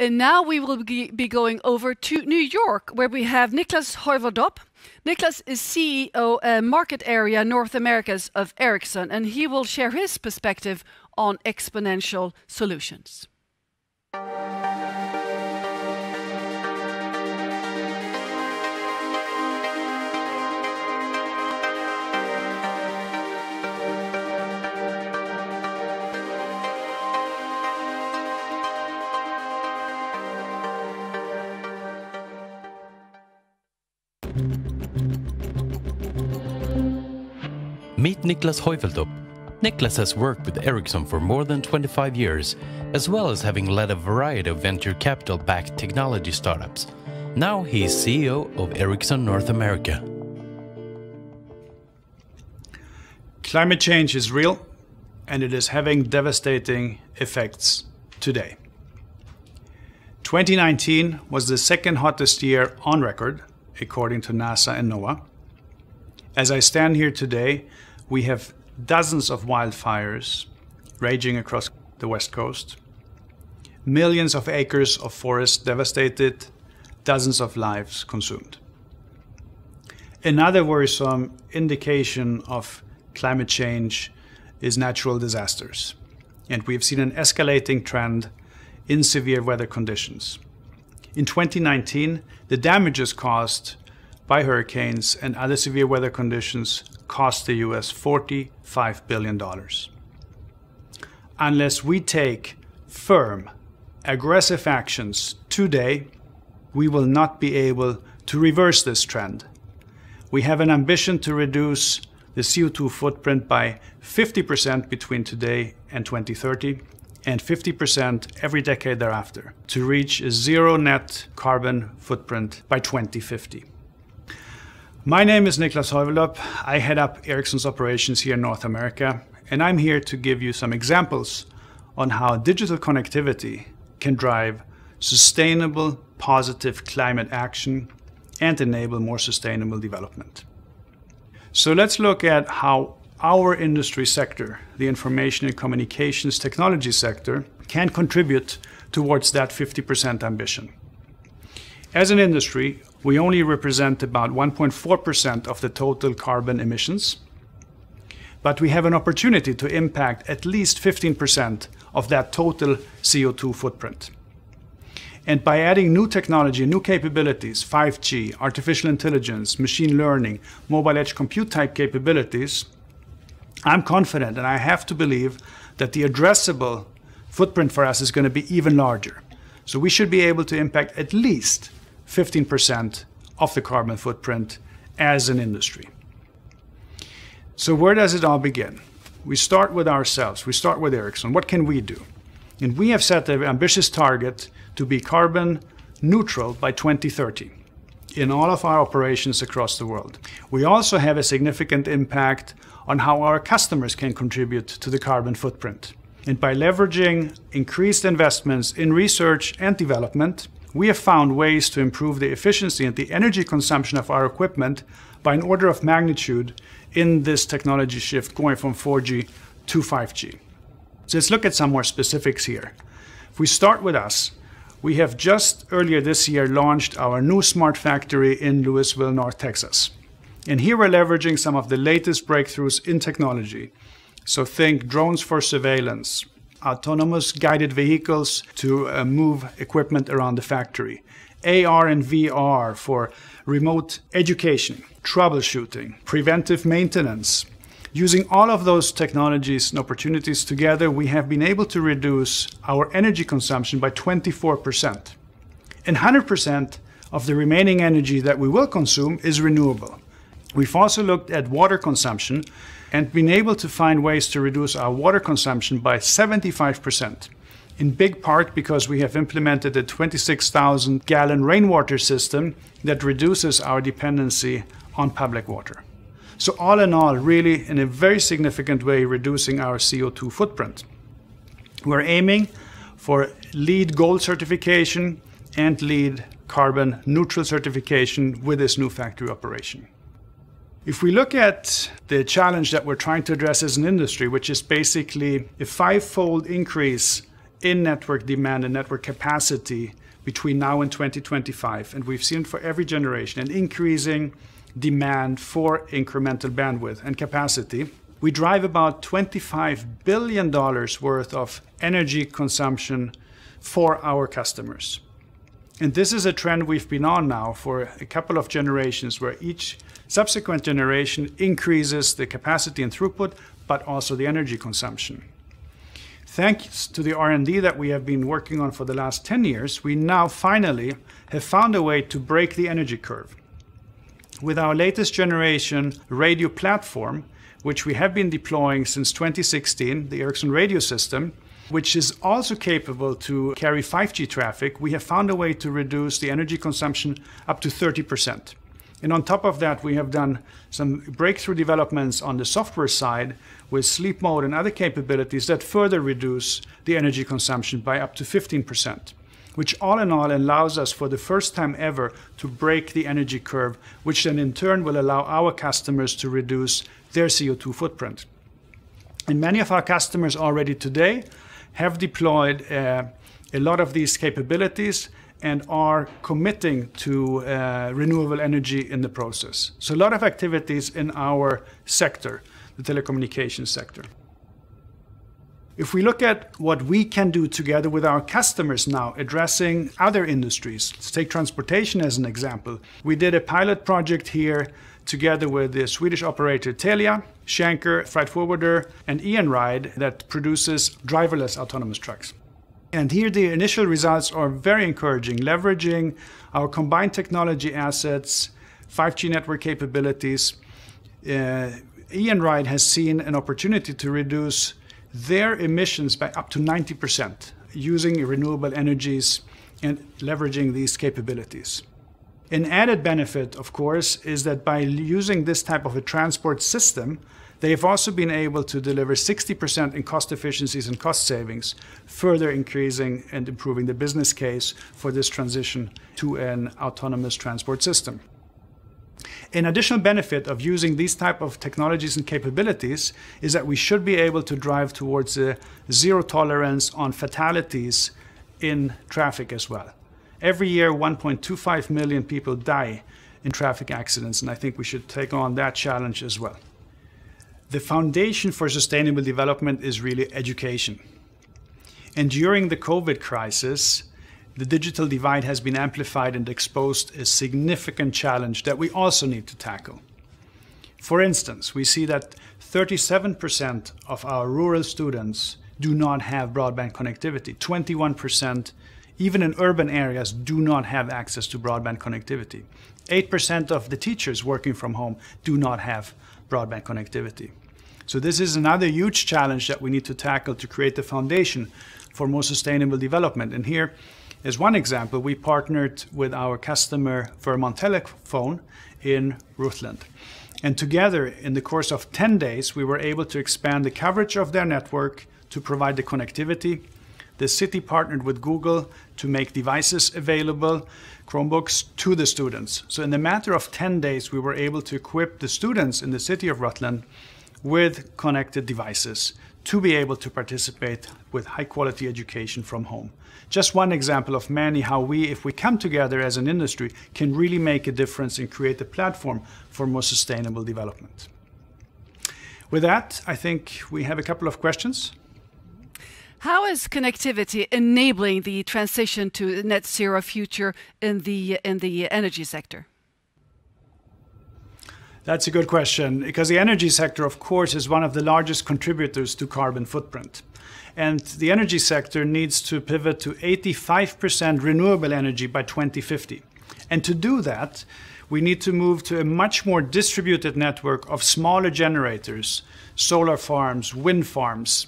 And now we will be going over to New York, where we have Niklas Heuveldop. Niklas is CEO, Market Area North Americas of Ericsson, and he will share his perspective on exponential solutions. Meet Niklas Heuveldop. Niklas has worked with Ericsson for more than 25 years, as well as having led a variety of venture capital-backed technology startups. Now he is CEO of Ericsson North America. Climate change is real, and it is having devastating effects today. 2019 was the second hottest year on record, according to NASA and NOAA. As I stand here today, we have dozens of wildfires raging across the West Coast, millions of acres of forest devastated, dozens of lives consumed. Another worrisome indication of climate change is natural disasters, and we've seen an escalating trend in severe weather conditions. In 2019, the damages caused by hurricanes and other severe weather conditions cost the U.S. $45 billion. Unless we take firm, aggressive actions today, we will not be able to reverse this trend. We have an ambition to reduce the CO2 footprint by 50% between today and 2030, and 50% every decade thereafter, to reach a zero net carbon footprint by 2050. My name is Niklas Heuveldop. I head up Ericsson's operations here in North America, and I'm here to give you some examples on how digital connectivity can drive sustainable, positive climate action and enable more sustainable development. So let's look at how our industry sector, the information and communications technology sector, can contribute towards that 50% ambition. As an industry, we only represent about 1.4% of the total carbon emissions, but we have an opportunity to impact at least 15% of that total CO2 footprint. And by adding new technology, new capabilities, 5G, artificial intelligence, machine learning, mobile edge compute type capabilities, I'm confident, and I have to believe, that the addressable footprint for us is going to be even larger. So we should be able to impact at least 15% of the carbon footprint as an industry. So, where does it all begin? We start with ourselves. We start with Ericsson. What can we do? And we have set an ambitious target to be carbon neutral by 2030 in all of our operations across the world. We also have a significant impact on how our customers can contribute to the carbon footprint. And by leveraging increased investments in research and development, we have found ways to improve the efficiency and the energy consumption of our equipment by an order of magnitude in this technology shift going from 4G to 5G. So let's look at some more specifics here. If we start with us, we have just earlier this year launched our new smart factory in Lewisville, North Texas. And here we're leveraging some of the latest breakthroughs in technology. So think drones for surveillance, autonomous guided vehicles to uh, move equipment around the factory, AR and VR for remote education, troubleshooting, preventive maintenance. Using all of those technologies and opportunities together, we have been able to reduce our energy consumption by 24%. And 100% of the remaining energy that we will consume is renewable. We've also looked at water consumption and been able to find ways to reduce our water consumption by 75%, in big part because we have implemented a 26,000 gallon rainwater system that reduces our dependency on public water. So, all in all, really in a very significant way, reducing our CO2 footprint. We're aiming for LEED Gold certification and LEED Carbon Neutral certification with this new factory operation. If we look at the challenge that we're trying to address as an industry, which is basically a five-fold increase in network demand and network capacity between now and 2025. And we've seen for every generation an increasing demand for incremental bandwidth and capacity. We drive about $25 billion worth of energy consumption for our customers. And this is a trend we've been on now for a couple of generations, where each subsequent generation increases the capacity and throughput, but also the energy consumption. Thanks to the R&D that we have been working on for the last 10 years, we now finally have found a way to break the energy curve. With our latest generation radio platform, which we have been deploying since 2016, the Ericsson Radio System, which is also capable to carry 5G traffic, we have found a way to reduce the energy consumption up to 30%. And on top of that, we have done some breakthrough developments on the software side with sleep mode and other capabilities that further reduce the energy consumption by up to 15%, which all in all allows us for the first time ever to break the energy curve, which then in turn will allow our customers to reduce their CO2 footprint. And many of our customers already today have deployed uh, a lot of these capabilities and are committing to uh, renewable energy in the process. So, a lot of activities in our sector, the telecommunications sector. If we look at what we can do together with our customers now addressing other industries, let's take transportation as an example. We did a pilot project here together with the Swedish operator Telia, Schenker, Freight Forwarder, and Einride that produces driverless autonomous trucks. And here the initial results are very encouraging, leveraging our combined technology assets, 5G network capabilities. Uh, Einride has seen an opportunity to reduce their emissions by up to 90% using renewable energies and leveraging these capabilities. An added benefit, of course, is that by using this type of a transport system, they have also been able to deliver 60% in cost efficiencies and cost savings, further increasing and improving the business case for this transition to an autonomous transport system. An additional benefit of using these type of technologies and capabilities is that we should be able to drive towards a zero tolerance on fatalities in traffic as well. Every year, 1.25 million people die in traffic accidents, and I think we should take on that challenge as well. The foundation for sustainable development is really education. And during the COVID crisis, the digital divide has been amplified and exposed a significant challenge that we also need to tackle. For instance, we see that 37% of our rural students do not have broadband connectivity. 21%, even in urban areas, do not have access to broadband connectivity. 8% of the teachers working from home do not have broadband connectivity. So this is another huge challenge that we need to tackle to create the foundation for more sustainable development. And here is one example, we partnered with our customer Vermont Telephone in Rutland. And together, in the course of 10 days, we were able to expand the coverage of their network to provide the connectivity. The city partnered with Google to make devices available Chromebooks to the students. So in the matter of 10 days, we were able to equip the students in the city of Rutland with connected devices to be able to participate with high quality education from home. Just one example of many how we, if we come together as an industry, can really make a difference and create a platform for more sustainable development. With that, I think we have a couple of questions. How is connectivity enabling the transition to net zero future in the in the energy sector? That's a good question because the energy sector, of course, is one of the largest contributors to carbon footprint. And the energy sector needs to pivot to 85% renewable energy by 2050. And to do that, we need to move to a much more distributed network of smaller generators, solar farms, wind farms,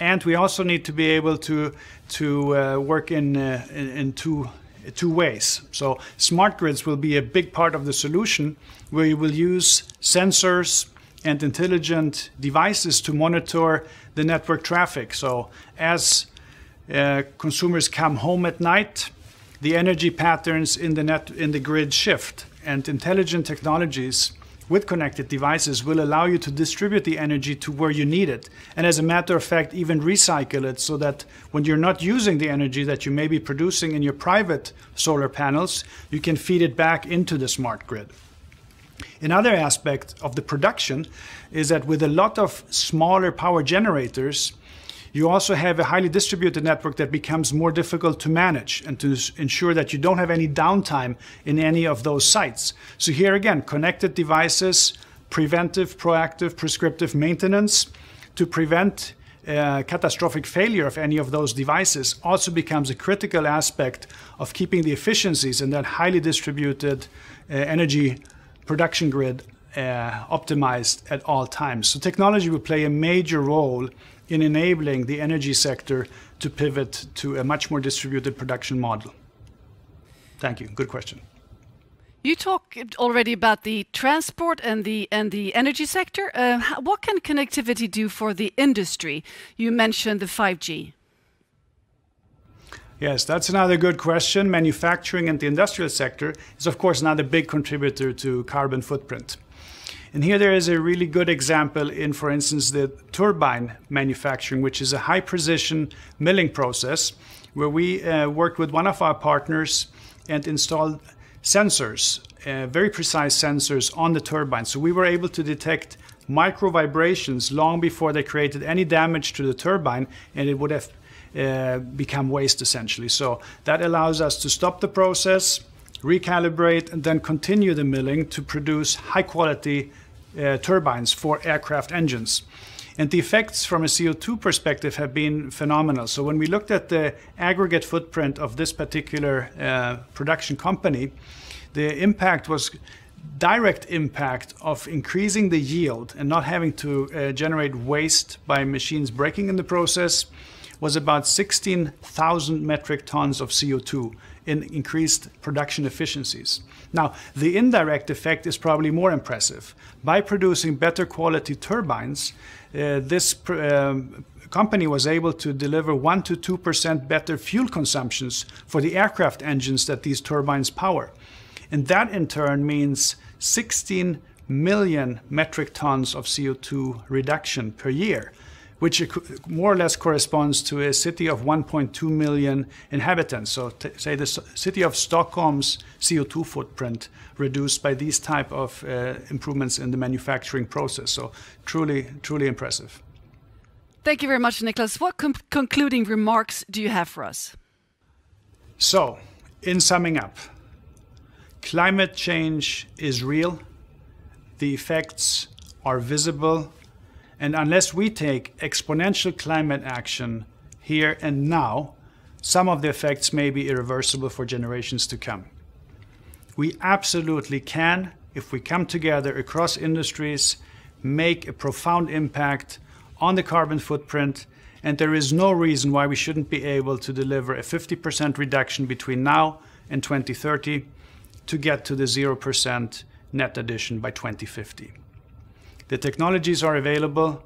and we also need to be able to to uh, work in, uh, in, two two ways. So smart grids will be a big part of the solution, where you will use sensors and intelligent devices to monitor the network traffic. So as uh, consumers come home at night, the energy patterns in the net in the grid shift, and intelligent technologies with connected devices will allow you to distribute the energy to where you need it. And as a matter of fact, even recycle it so that when you're not using the energy that you may be producing in your private solar panels, you can feed it back into the smart grid. Another aspect of the production is that with a lot of smaller power generators, you also have a highly distributed network that becomes more difficult to manage and to ensure that you don't have any downtime in any of those sites. So here again, connected devices, preventive, proactive, prescriptive maintenance to prevent uh, catastrophic failure of any of those devices also becomes a critical aspect of keeping the efficiencies in that highly distributed uh, energy production grid uh, optimized at all times. So technology will play a major role in enabling the energy sector to pivot to a much more distributed production model? Thank you. Good question. You talked already about the transport and the and the energy sector. Uh, what can connectivity do for the industry? You mentioned the 5G. Yes, that's another good question. Manufacturing and the industrial sector is, of course, another big contributor to carbon footprint. And here there is a really good example in, for instance, the turbine manufacturing, which is a high precision milling process where we uh, worked with one of our partners and installed sensors, uh, very precise sensors on the turbine. So we were able to detect micro vibrations long before they created any damage to the turbine and it would have uh, become waste essentially. So that allows us to stop the process, recalibrate, and then continue the milling to produce high quality uh, turbines for aircraft engines. And the effects from a CO2 perspective have been phenomenal. So when we looked at the aggregate footprint of this particular uh, production company, the impact was direct impact of increasing the yield and not having to uh, generate waste by machines breaking in the process was about 16,000 metric tons of CO2 in increased production efficiencies. Now, the indirect effect is probably more impressive. By producing better quality turbines, uh, this um, company was able to deliver 1 to 2% better fuel consumptions for the aircraft engines that these turbines power. And that in turn means 16 million metric tons of CO2 reduction per year which more or less corresponds to a city of 1.2 million inhabitants. So, say the city of Stockholm's CO2 footprint reduced by these type of uh, improvements in the manufacturing process. So, truly, truly impressive. Thank you very much, Niklas. What concluding remarks do you have for us? So, in summing up, climate change is real. The effects are visible and unless we take exponential climate action here and now, some of the effects may be irreversible for generations to come. We absolutely can, if we come together across industries, make a profound impact on the carbon footprint, and there is no reason why we shouldn't be able to deliver a 50% reduction between now and 2030 to get to the 0% net addition by 2050. The technologies are available.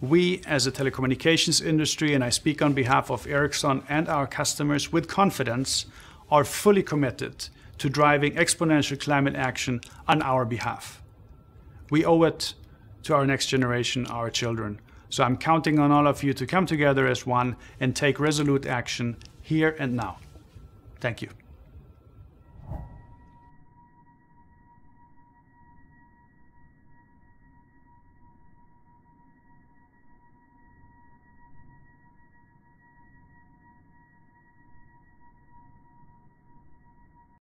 We, as a telecommunications industry, and I speak on behalf of Ericsson and our customers with confidence, are fully committed to driving exponential climate action on our behalf. We owe it to our next generation, our children. So I'm counting on all of you to come together as one and take resolute action here and now. Thank you.